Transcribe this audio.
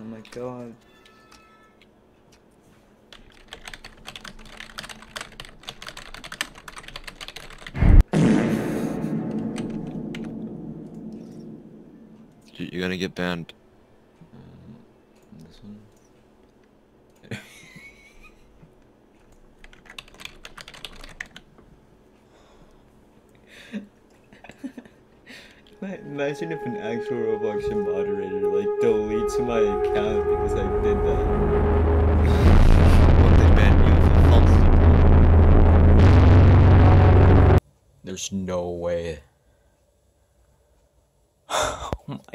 Oh my god. You're gonna get banned. Um, this one. Imagine if an actual Roblox moderator like to my account because I did that. what they There's no way. oh my